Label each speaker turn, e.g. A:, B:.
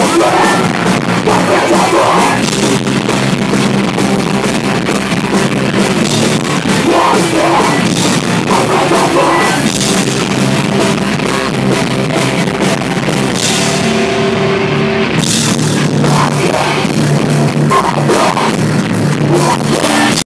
A: Oh,